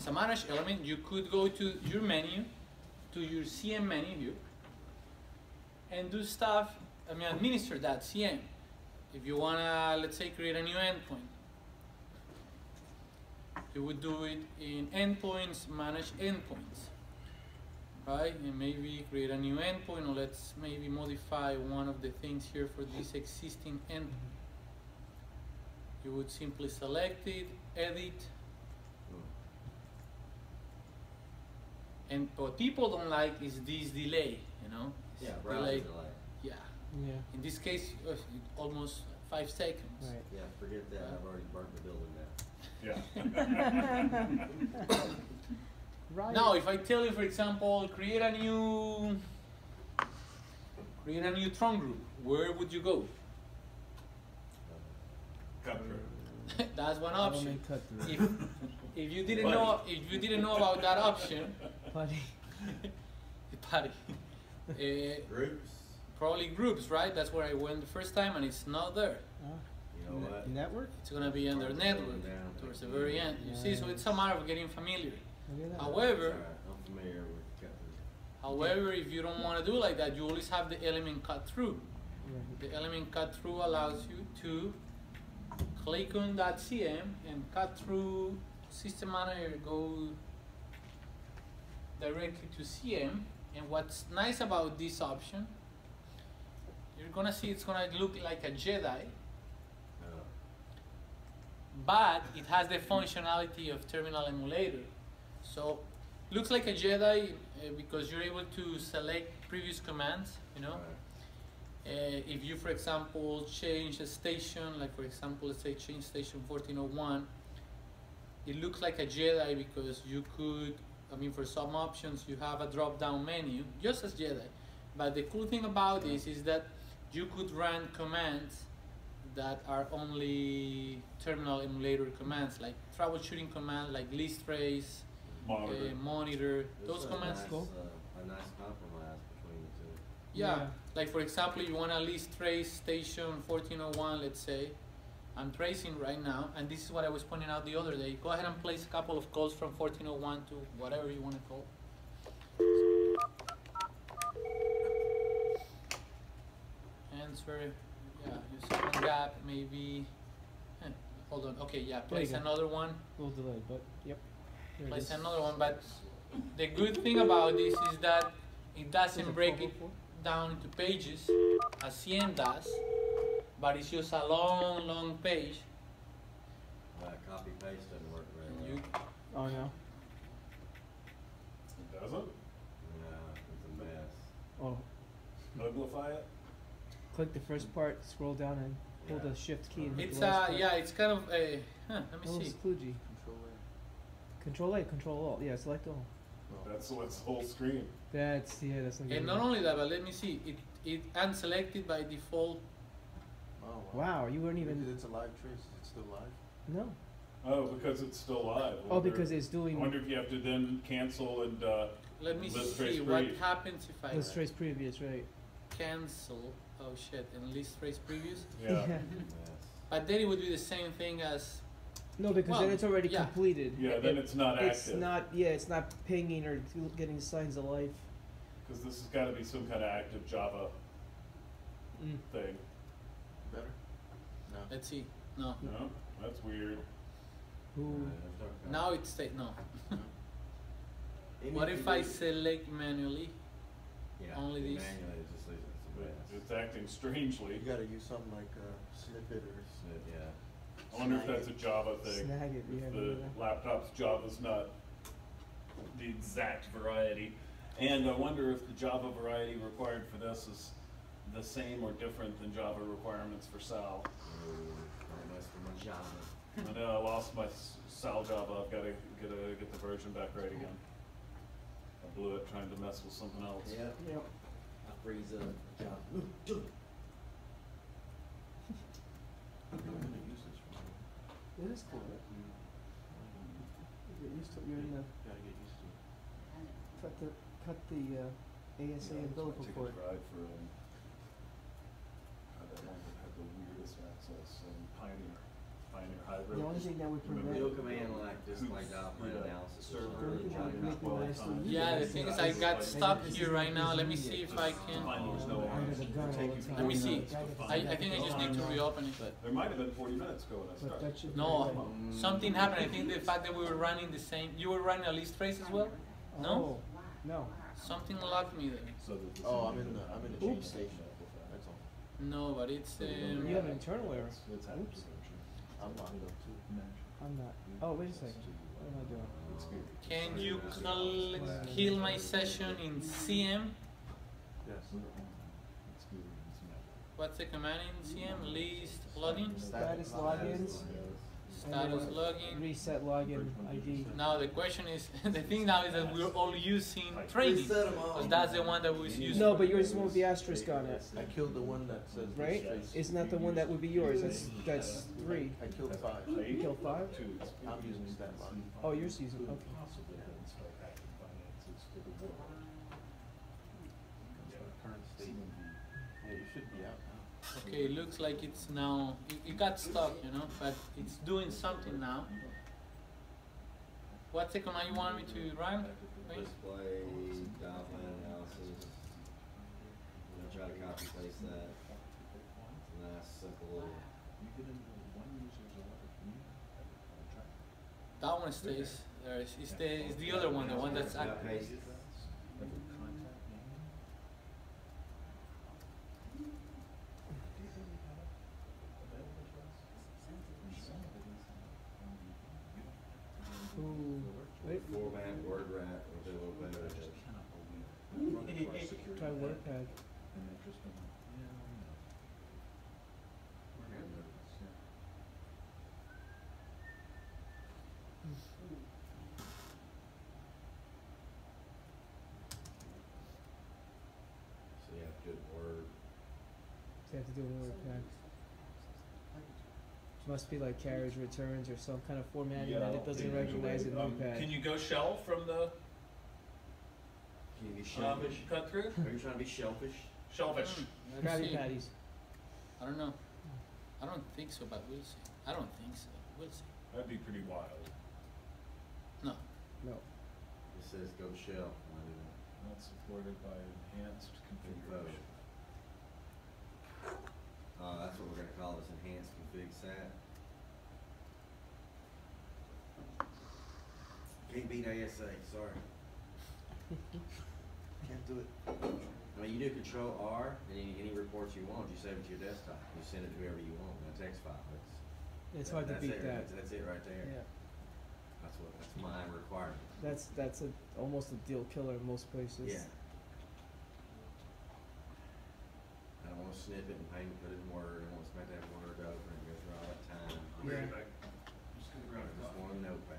as a managed element, you could go to your menu, to your CM menu here, and do stuff, I mean, administer that CM. If you wanna, let's say, create a new endpoint, you would do it in endpoints, manage endpoints, right? And maybe create a new endpoint, or let's maybe modify one of the things here for this existing endpoint. You would simply select it, edit, and what people don't like is this delay, you know? Yeah, It's browser delay. delay. Yeah. Yeah. In this case, uh, almost five seconds. Right. Yeah, forget that, I've already burned the building down. Yeah. Right. Now, if I tell you, for example, create a new, create a new trunk group, where would you go? Cut through. That's one option. Cut. If, if you didn't know, if you didn't know about that option, Putty. Patty, uh, Groups, probably groups, right? That's where I went the first time, and it's not there. Ah, you know what? Network? It's gonna be under Burn network down. towards the very end. You see, so it's a matter of getting familiar. Look at that. However, It's familiar with cut through. however, if you don't want to do like that, you always have the element cut through. Right. The element cut through allows you to click on that CM and cut through system manager go directly to CM. And what's nice about this option, you're gonna see it's gonna look like a GEDI, but it has the functionality of terminal emulator. So looks like a GEDI uh, because you're able to select previous commands, you know. right. Uh, if you, for example, change a station, like for example, let's say change station 1401, it looks like a GEDI because you could, I mean, for some options, you have a drop down menu, just as GEDI. But the cool thing about this is that you could run commands that are only terminal emulator commands, like troubleshooting command, like list trace, Monitor. uh, monitor, those is a commands. nice, Cool. uh, A nice compromise between the two. Yeah. Yeah. Like for example, you want to list trace station 1401, let's say. I'm tracing right now, and this is what I was pointing out the other day. Go ahead and place a couple of calls from 1401 to whatever you want to call. Answer, yeah, you see one gap, maybe. eh, hold on, okay, yeah, place another one. A little delayed, but yep. There Place another one, but the good thing about this is that it doesn't break it down into pages as CM does, but it's just a long, long page. Uh, copy paste doesn't work very You, well. Oh no. It doesn't? No, it's a mess. Oh, Amplify it? click the first part, scroll down, and hold Yeah. the shift key. And it's the last uh, part. yeah, it's kind of a. Huh, let me Oh, see. it's kludgy. Control A, Control Alt. Yeah, select all. That's what's the whole screen. That's yeah. That's not good. And not only that, but let me see. It it unselected by default. Oh, Wow, you weren't Maybe even. it's a live trace, it's still live? No. Oh, because it's still live. I Oh, wonder- because it's doing I doing. wonder if you have to then cancel and, uh, Let me List see trace what pre- happens if I Let's trace previous, right? cancel. Oh shit! And list trace previous. yeah. Mess. But then it would be the same thing as. No, because Well, then it's already yeah. completed. Yeah, then it's not It's active. not. Yeah, it's not pinging or getting signs of life. Because this has gotta be some kind of active Java Mm. thing. Better? No. Let's see. No. No? That's weird. Who? Right, there's no copy. Now it's state no. Even What if I select manually? Yeah, only you these? Manually, it just leaves it, it's a It- mess. It's acting strangely. You gotta use something like uh, snippet or. s- Snip, yeah. I wonder if snag that's a it. Java thing. Snag it, yeah, If the that. laptop's Java's not the exact variety. And I wonder if the Java variety required for this is the same or different than Java requirements for SAL. Ooh, don't my Java. I know I lost my SAL Java. I've got to get a, get the version back right again. I blew it trying to mess with something else. Yeah, Yep. I freeze up Java. It. I'm gonna use this one. It is cool. Right? Get used to it. You're in the Gotta get used to it. cut the cut the uh, ASA Yeah, and that's why I umbilical a drive for um, had that one that had the access and Pioneer. Pioneer Hybrid. The only thing that would prevent- You'll command like just like the operating analysis. Server. something, Everything try to would make copy me it. nice to use. Yeah, the thing is, I got stuck here right now. Let me see if I can. Fine, there's no Uh, under the gun all Take the you time. Let me see. I, I think I just need to reopen it. But There might have been forty minutes ago when I started. that should be no, something happened. I think the fact that we were running the same. You were running a list trace as well. No, Oh, no. something locked me there. So that this Oh, I'm in the, I'm in the change Oops. station, that's all. No, but it's You um, have an internal error. It's Oops. I'm locked up too. I'm not. Oh, wait a second. What am I doing? Can you call, kill my session in CM? Yes. What's the command in CM? List login, Status logins. Status then login. Reset login ID. Now the question is, the thing now is that we're all using training, because that's the one that was used. No, but yours won't be asterisk on it, I killed the one that says. right? Isn't that the one that would be yours? That's that's three. I killed five. You killed five? I'm using stat line. Oh, you're using okay. Current state. Yeah, you should be out now. Okay, it looks like it's now, it, it got stuck, you know, but it's doing something now. What second command you want me to run? Display, dial plan analysis. I'm gonna try to copy paste that. That one stays there. It's, it's the, it's the other one, the one that's active. Paste. Wait. Format, word rat, a little better at. Try WordPad. So you have good word. You have to do a WordPad. Must be like carriage returns or some kind of formatting that it doesn't recognize in Um, Notepad. Can you go shell from the Can you be um, shellfish? cut through? Are you trying to be shellfish? Shellfish. Krabby. Patties. I don't know. I don't think so, but we'll see. I don't think so. We'll see. That'd be pretty wild. No. No. It says go shell. Why do that? Not supported by enhanced configuration. Uh, that's what we're gonna call this enhanced config sat. Can't beat ASA, sorry. Can't do it. I mean, you do control R, and any, any reports you want, you save it to your desktop, you send it to whoever you want, in a text file, it's. It's hard to that's beat it, that. That's, that's it right there. Yeah. That's what, that's my requirement. That's that's a almost a deal killer in most places. Yeah. I don't wanna snip it and paint, put it in Word, I want to spend that Word open and go through all that time. Yeah. I just want a notepad.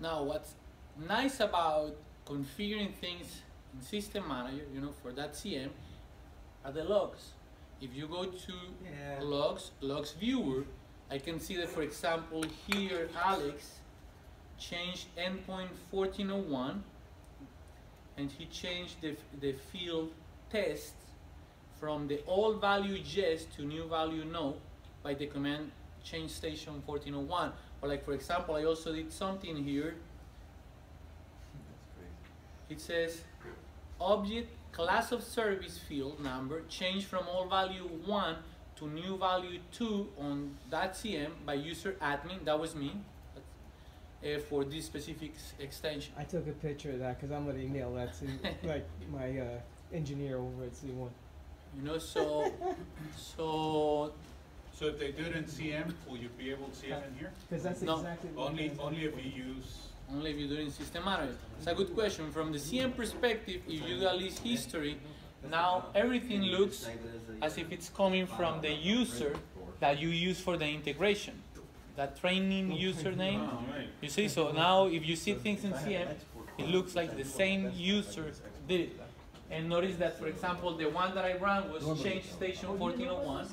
Now, what's nice about configuring things in System Manager, you know, for that CM, are the logs. If you go to Yeah. logs, logs viewer, I can see that, for example, here Alex changed endpoint 1401, and he changed the, the field test from the old value yes to new value no by the command change station 1401. Or like for example, I also did something here. It says object class of service field number change from old value 1 to new value 2 on that CM by user admin, that was me, uh, for this specific extension. I took a picture of that because I'm gonna email that to like my uh, engineer over at C1. You know, so, so, So if they do it in CM, will you be able to see it in here? Because that's No. exactly Only, I'm only do. if you use, only if you do it in system manager. It's a good question. From the CM perspective, if you do at least history, now everything looks as if it's coming from the user that you use for the integration. That training username. oh. You see, so now if you see things in CM, it looks like the same user did it. And notice that, for example, the one that I ran was change station 1401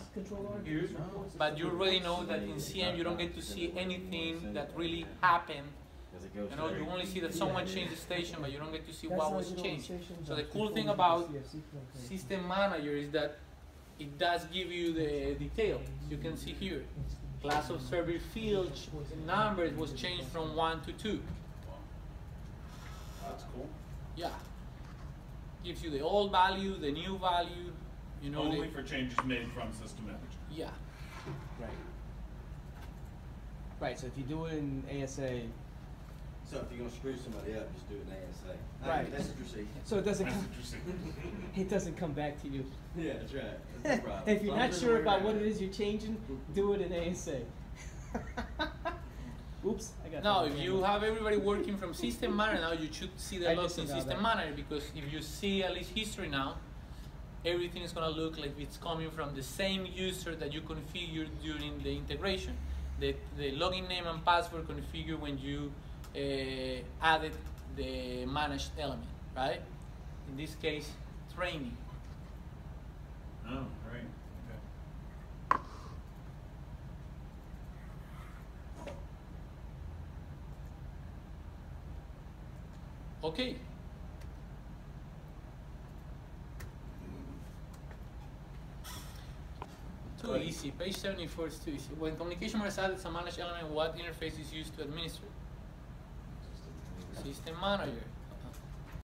here, but you already know that in CM you don't get to see anything that really happened. Does it go You know, you only see that someone changed the station, but you don't get to see what was changed. So the cool thing we get the about System Manager is that it does give you the detail. You can see here, class of server field number was changed from one to two. That's cool. Yeah, gives you the old value, the new value. You know, Only the, for changes made from system manager. yeah. Right. Right. So if you do it in ASA, So if you're gonna screw somebody up, just do it in ASA. I Right. mean, That's what you're saying. so it doesn't That's come, it doesn't come back to you. Yeah, that's right. That's no problem. if you're not sure about what it is you're changing, do it in ASA. Oops, I got. Now, that if you have everybody working from System Manager, now you should see the I logs in System that. Manager because if you see at least history now, everything is gonna look like it's coming from the same user that you configured during the integration. The, the login name and password configured when you uh, added the managed element, right? In this case, training. Oh, great. Okay. Okay. Too Right. easy. Page 74 is too easy. When communication is added a managed element, what interface is used to administer? System manager.